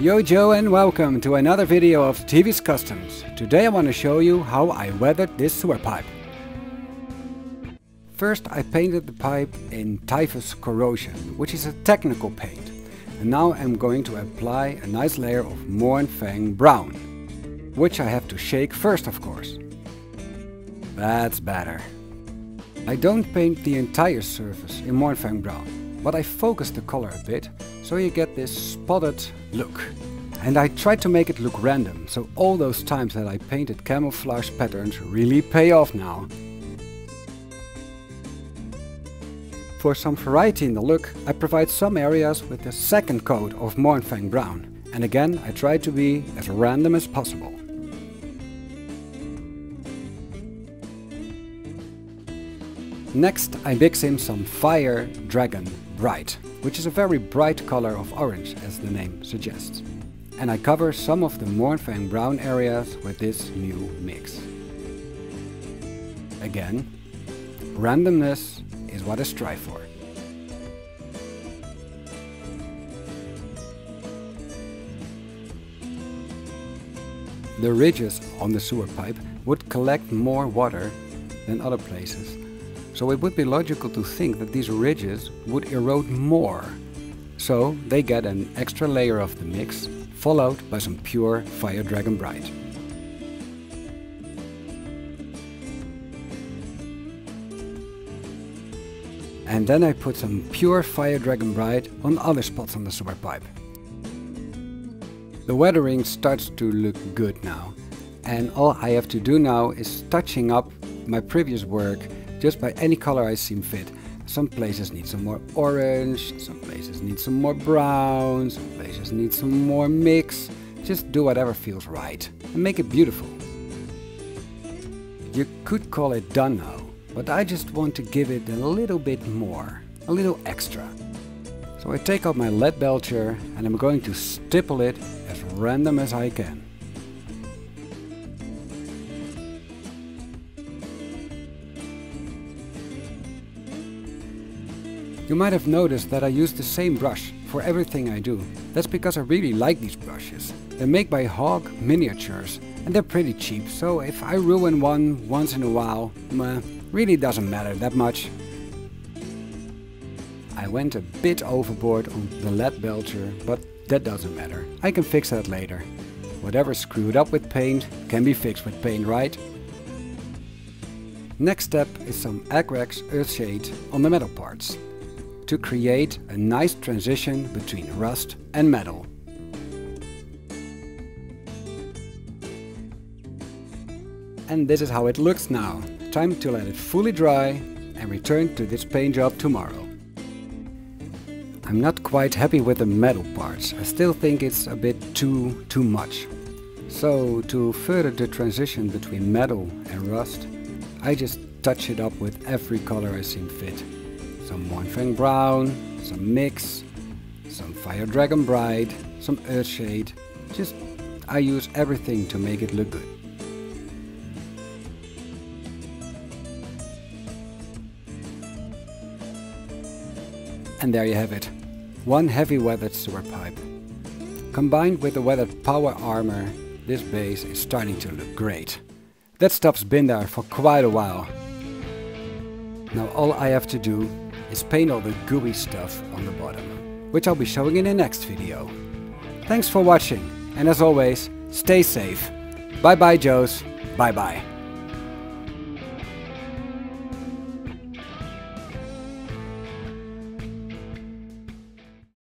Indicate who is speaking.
Speaker 1: Yo Joe and welcome to another video of Stevie's Customs. Today I want to show you how I weathered this sewer pipe. First I painted the pipe in Typhus Corrosion, which is a technical paint. And now I'm going to apply a nice layer of Mournfang Brown, which I have to shake first of course. That's better. I don't paint the entire surface in Mournfang Brown, but I focus the color a bit so you get this spotted look. And I tried to make it look random, so all those times that I painted camouflage patterns really pay off now. For some variety in the look, I provide some areas with a second coat of Mournfang Brown. And again, I try to be as random as possible. Next, I mix in some Fire Dragon Bright, which is a very bright color of orange as the name suggests. And I cover some of the Mournfang brown areas with this new mix. Again, randomness is what I strive for. The ridges on the sewer pipe would collect more water than other places so it would be logical to think that these ridges would erode more. So they get an extra layer of the mix, followed by some pure Fire Dragon Bright. And then I put some pure Fire Dragon Bright on other spots on the sewer pipe. The weathering starts to look good now. And all I have to do now is touching up my previous work just by any color I seem fit. Some places need some more orange, some places need some more brown, some places need some more mix. Just do whatever feels right and make it beautiful. You could call it done now, but I just want to give it a little bit more, a little extra. So I take out my Leadbelcher and I'm going to stipple it as random as I can. You might have noticed that I use the same brush for everything I do. That's because I really like these brushes. They're made by Hog Miniatures and they're pretty cheap, so if I ruin one once in a while, meh, really doesn't matter that much. I went a bit overboard on the Leadbelcher, but that doesn't matter. I can fix that later. Whatever's screwed up with paint can be fixed with paint, right? Next step is some Agrax Earthshade on the metal parts to create a nice transition between rust and metal. And this is how it looks now. Time to let it fully dry and return to this paint job tomorrow. I'm not quite happy with the metal parts. I still think it's a bit too, too much. So to further the transition between metal and rust, I just touch it up with every color I seem fit some Mournfang Brown, some Mix, some Fire Dragon Bright, some Earthshade. Just, I use everything to make it look good. And there you have it. One heavy weathered sewer pipe. Combined with the weathered power armor, this base is starting to look great. That stuff's been there for quite a while. Now all I have to do is paint all the gooey stuff on the bottom, which I'll be showing in the next video. Thanks for watching, and as always, stay safe. Bye bye Joes, bye bye.